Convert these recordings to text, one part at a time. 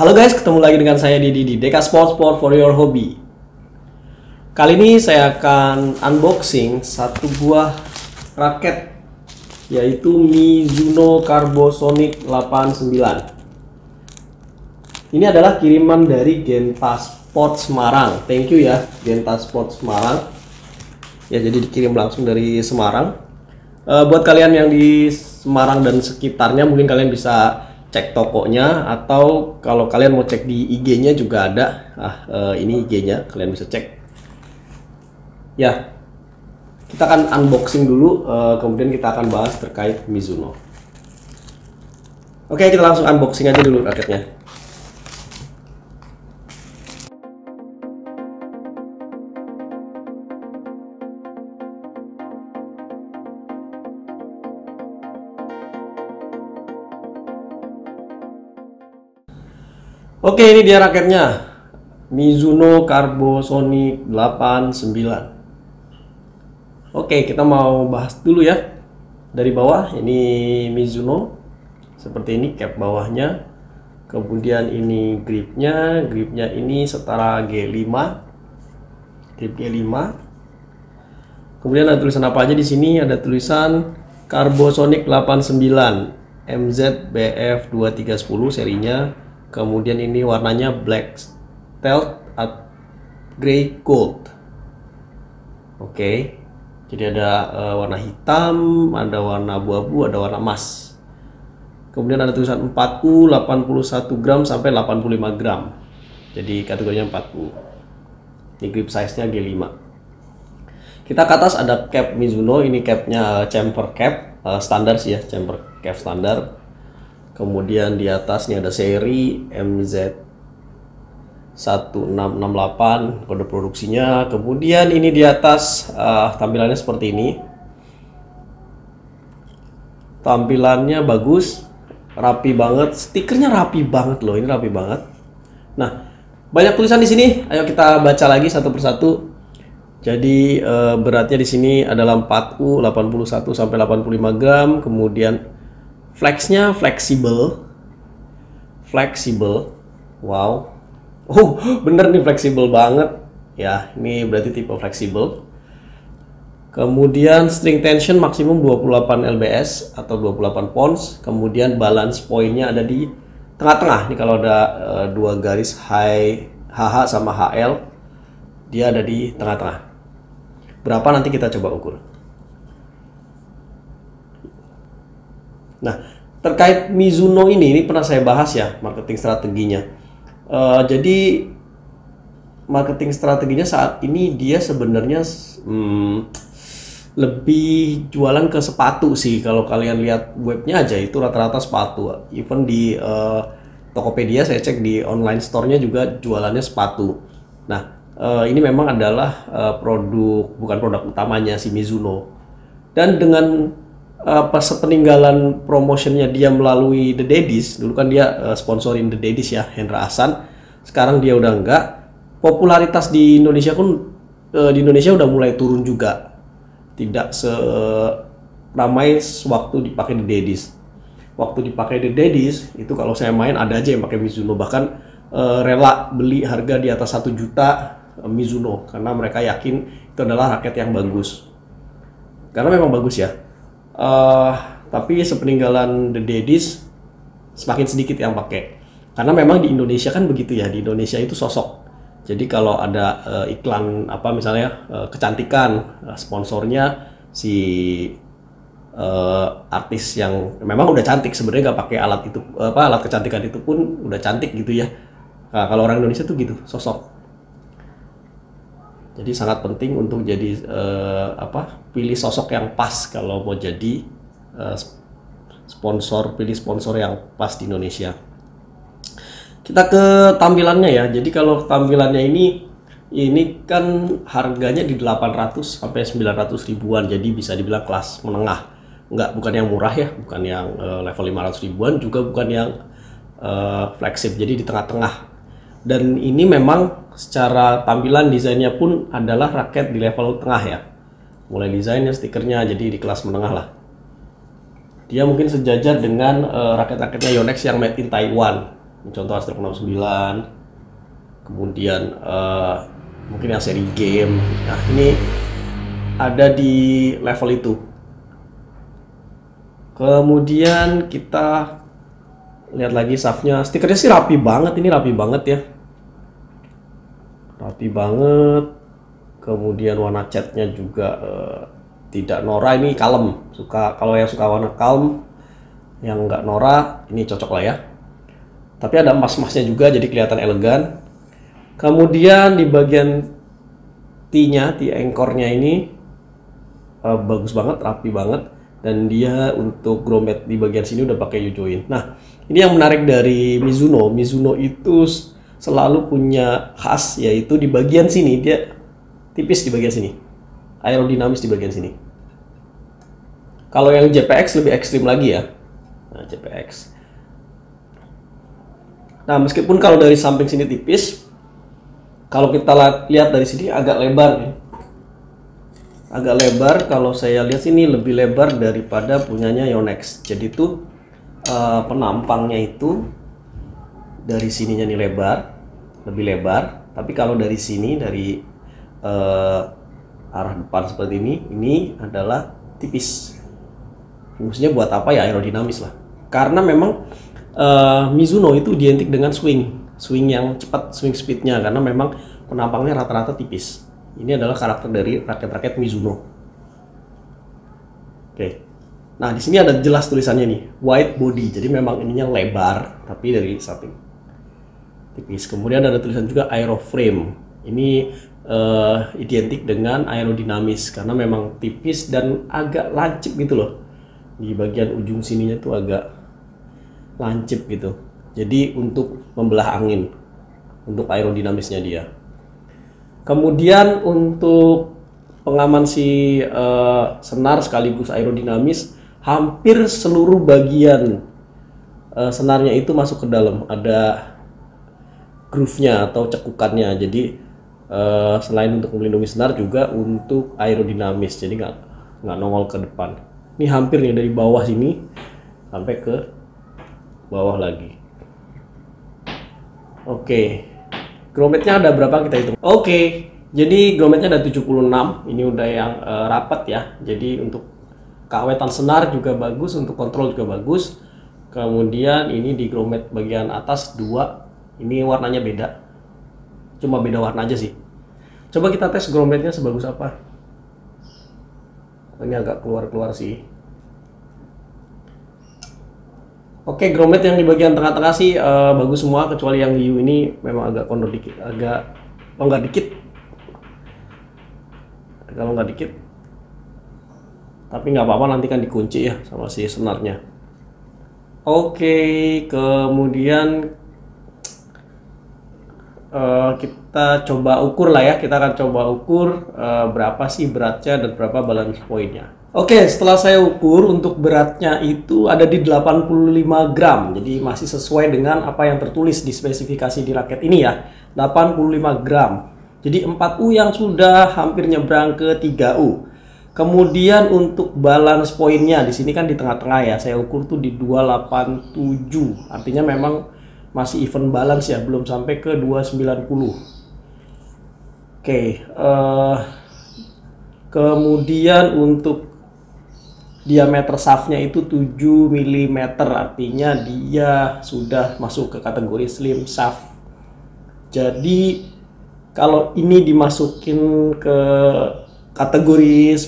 Halo guys, ketemu lagi dengan saya Didi di Deka Sport Sport for your hobby. Kali ini saya akan unboxing satu buah raket yaitu Mizuno Carbosonic 89. Ini adalah kiriman dari Genta Sport Semarang. Thank you ya Genta Sport Semarang. Ya jadi dikirim langsung dari Semarang. Eh, buat kalian yang di Semarang dan sekitarnya mungkin kalian bisa cek tokonya atau kalau kalian mau cek di IG-nya juga ada. Ah, eh, ini IG-nya, kalian bisa cek. Ya, kita akan unboxing dulu, eh, kemudian kita akan bahas terkait Mizuno. Oke, kita langsung unboxing aja dulu raketnya. Oke, ini dia raketnya. Mizuno Carbosonic 89. Oke, kita mau bahas dulu ya. Dari bawah ini Mizuno. Seperti ini cap bawahnya. Kemudian ini gripnya, gripnya ini setara G5. Grip G5. Kemudian ada tulisan apa aja di sini? Ada tulisan Carbosonic 89 MZBF2310 serinya kemudian ini warnanya black stealth at gray gold. Oke okay. jadi ada uh, warna hitam ada warna abu-abu ada warna emas. Kemudian ada tulisan 4U 81 gram sampai 85 gram. Jadi kategorinya 40 ini grip size nya G5 kita ke atas ada cap Mizuno ini capnya chamfer cap uh, standar sih ya chamfer cap standar kemudian di atasnya ada seri MZ 1668 kode produksinya. Kemudian ini di atas uh, tampilannya seperti ini. Tampilannya bagus rapi banget stikernya rapi banget loh ini rapi banget. Nah banyak tulisan di sini ayo kita baca lagi satu persatu. Jadi uh, beratnya di sini adalah 4U 81 sampai 85 gram kemudian Flexnya fleksibel. Fleksibel. Wow. Oh, bener nih fleksibel banget. Ya, ini berarti tipe fleksibel. Kemudian string tension maksimum 28 lbs atau 28 pounds. Kemudian balance pointnya ada di tengah-tengah. Nih kalau ada uh, dua garis high HH sama HL, dia ada di tengah-tengah. Berapa nanti kita coba ukur. Nah, terkait Mizuno ini, ini pernah saya bahas ya marketing strateginya. Uh, jadi marketing strateginya saat ini dia sebenarnya hmm, lebih jualan ke sepatu sih. Kalau kalian lihat webnya aja itu rata-rata sepatu. Even di uh, Tokopedia saya cek di online store-nya juga jualannya sepatu. Nah, uh, ini memang adalah uh, produk bukan produk utamanya si Mizuno. Dan dengan uh, sepeninggalan promotionnya dia melalui The Daddies dulu kan dia uh, sponsorin The Daddies ya Hendra Hasan sekarang dia udah enggak. Popularitas di Indonesia pun uh, di Indonesia udah mulai turun juga. Tidak se ramai waktu dipakai The Daddies. Waktu dipakai The Daddies itu kalau saya main ada aja yang pakai Mizuno. Bahkan uh, rela beli harga di atas satu juta uh, Mizuno. Karena mereka yakin itu adalah raket yang bagus. Karena memang bagus ya uh, tapi sepeninggalan The Daddies semakin sedikit yang pakai. Karena memang di Indonesia kan begitu ya di Indonesia itu sosok. Jadi kalau ada uh, iklan apa misalnya uh, kecantikan uh, sponsornya si uh, artis yang memang udah cantik sebenarnya nggak pakai alat itu apa alat kecantikan itu pun udah cantik gitu ya. Nah, kalau orang Indonesia tuh gitu sosok jadi sangat penting untuk jadi uh, apa pilih sosok yang pas kalau mau jadi uh, sponsor pilih sponsor yang pas di Indonesia. Kita ke tampilannya ya. Jadi kalau tampilannya ini ini kan harganya di 800 sampai 900 ribuan. Jadi bisa dibilang kelas menengah. Enggak bukan yang murah ya, bukan yang uh, level 500 ribuan juga bukan yang uh, flagship. Jadi di tengah-tengah dan ini memang secara tampilan desainnya pun adalah raket di level tengah ya. Mulai desainnya stikernya jadi di kelas menengah lah. Dia mungkin sejajar dengan uh, raket-raketnya Yonex yang made in Taiwan. Contoh Astro 69 kemudian eh, mungkin yang seri game. Nah ini ada di level itu. Kemudian kita lihat lagi shaftnya stikernya sih rapi banget ini rapi banget ya rapi banget. Kemudian warna catnya juga eh, tidak Nora ini kalem suka kalau yang suka warna kalem yang nggak Nora ini cocok lah ya. Tapi ada emas-emasnya juga jadi kelihatan elegan. Kemudian di bagian T-nya T engkornya ini uh, bagus banget rapi banget. Dan dia untuk grommet di bagian sini udah pakai U-join nah ini yang menarik dari Mizuno. Mizuno itu selalu punya khas yaitu di bagian sini. Dia tipis di bagian sini. Aerodinamis di bagian sini. Kalau yang JPX lebih ekstrim lagi ya. Nah JPX Nah, meskipun kalau dari samping sini tipis, kalau kita lihat dari sini agak lebar nih. Agak lebar kalau saya lihat sini lebih lebar daripada punyanya Yonex. Jadi itu uh, penampangnya itu dari sininya nih lebar, lebih lebar. Tapi kalau dari sini dari uh, arah depan seperti ini, ini adalah tipis. Fungsinya buat apa ya aerodinamis lah. Karena memang uh, Mizuno itu identik dengan swing, swing yang cepat, swing speednya karena memang penampangnya rata-rata tipis. Ini adalah karakter dari raket-raket Mizuno. Oke. Nah, di sini ada jelas tulisannya nih, wide body. Jadi memang ininya lebar, tapi dari samping tipis. Kemudian ada tulisan juga aeroframe. Ini uh, identik dengan aerodinamis karena memang tipis dan agak lancip gitu loh. Di bagian ujung sininya tuh agak lancip gitu. Jadi untuk membelah angin, untuk aerodinamisnya dia. Kemudian untuk pengaman si uh, senar sekaligus aerodinamis, hampir seluruh bagian uh, senarnya itu masuk ke dalam. Ada groove-nya atau cekukannya. Jadi uh, selain untuk melindungi senar juga untuk aerodinamis. Jadi nggak nggak nongol ke depan. Ini hampir nih dari bawah sini sampai ke bawah lagi oke okay. grometnya ada berapa kita hitung oke okay. jadi grometnya ada 76 ini udah yang uh, rapat ya jadi untuk keawetan senar juga bagus untuk kontrol juga bagus kemudian ini di gromet bagian atas dua ini warnanya beda cuma beda warna aja sih coba kita tes grometnya sebagus apa ini agak keluar-keluar sih Oke, grommet yang di bagian tengah-tengah sih uh, bagus semua kecuali yang U ini memang agak kondor dikit, agak longgar dikit. Agak longgar dikit. Tapi nggak apa-apa nanti kan dikunci ya sama si senarnya. Oke, kemudian uh, kita coba ukur lah ya. Kita akan coba ukur uh, berapa sih beratnya dan berapa balance pointnya. Oke, setelah saya ukur untuk beratnya itu ada di 85 gram. Jadi masih sesuai dengan apa yang tertulis di spesifikasi di raket ini ya. 85 gram. Jadi 4U yang sudah hampir nyebrang ke 3U. Kemudian untuk balance poinnya di sini kan di tengah-tengah ya. Saya ukur tuh di 287. Artinya memang masih even balance ya, belum sampai ke 290. Oke, uh, kemudian untuk diameter shaftnya itu 7 mm artinya dia sudah masuk ke kategori slim shaft jadi kalau ini dimasukin ke kategori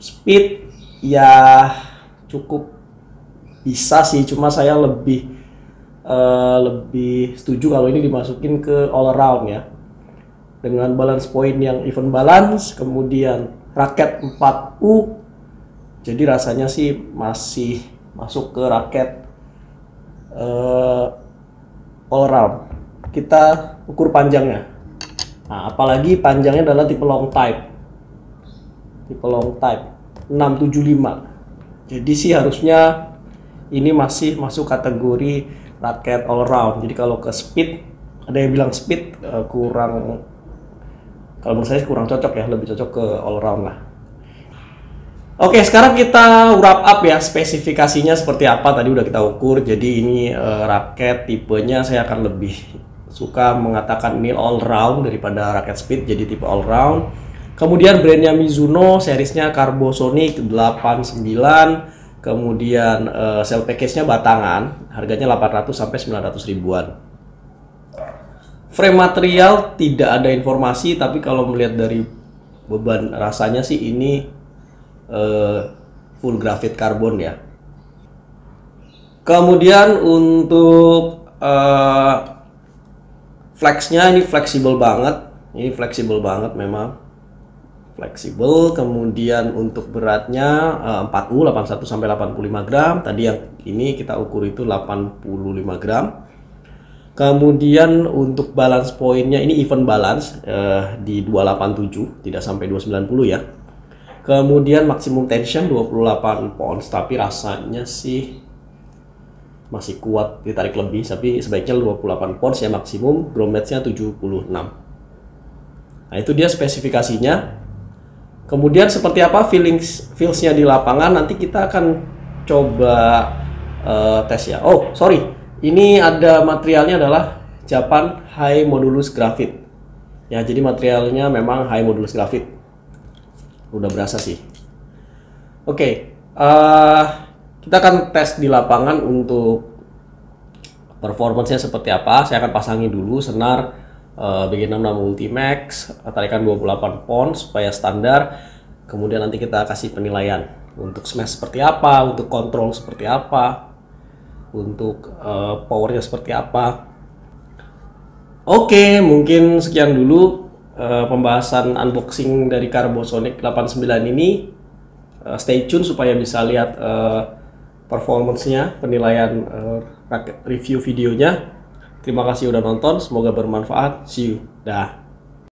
speed ya cukup bisa sih cuma saya lebih uh, lebih setuju kalau ini dimasukin ke all around ya. Dengan balance point yang even balance kemudian raket 4U jadi rasanya sih masih masuk ke raket uh, all round kita ukur panjangnya. Nah apalagi panjangnya adalah tipe long type. Tipe long type 675 jadi sih harusnya ini masih masuk kategori raket all round jadi kalau ke speed ada yang bilang speed uh, kurang kalau menurut saya kurang cocok ya lebih cocok ke all round lah Oke, sekarang kita wrap up ya spesifikasinya seperti apa tadi udah kita ukur. Jadi ini uh, raket tipenya saya akan lebih suka mengatakan ini all round daripada raket speed jadi tipe all round. Kemudian brandnya Mizuno, seriesnya Carbosonic 89. Kemudian uh, cell package-nya batangan, harganya 800 sampai 900 ribuan. Frame material tidak ada informasi, tapi kalau melihat dari beban rasanya sih ini uh, full graphite karbon ya. Kemudian untuk uh, flexnya ini fleksibel banget, ini fleksibel banget memang fleksibel. Kemudian untuk beratnya uh, 40, 81 sampai 85 gram. Tadi yang ini kita ukur itu 85 gram. Kemudian untuk balance pointnya ini even balance uh, di 287, tidak sampai 290 ya. Kemudian maksimum tension 28 pounds, tapi rasanya sih masih kuat ditarik lebih, tapi sebaiknya 28 pounds ya maksimum, grometsnya 76. Nah itu dia spesifikasinya. Kemudian seperti apa feelings feelsnya di lapangan nanti kita akan coba uh, tes ya. Oh sorry, ini ada materialnya adalah Japan High Modulus Graphite. Ya jadi materialnya memang High Modulus Graphite udah berasa sih. Oke, okay, uh, eh, kita akan tes di lapangan untuk performance-nya seperti apa. Saya akan pasangi dulu senar uh, BG66 Multimax, tarikan 28 pound supaya standar. Kemudian nanti kita kasih penilaian untuk smash seperti apa, untuk kontrol seperti apa, untuk uh, powernya seperti apa. Oke, mungkin sekian dulu uh, pembahasan unboxing dari Carbosonic 89 ini uh, stay tune supaya bisa lihat uh, performance-nya, penilaian uh, review videonya. Terima kasih udah nonton, semoga bermanfaat. See you. Dah.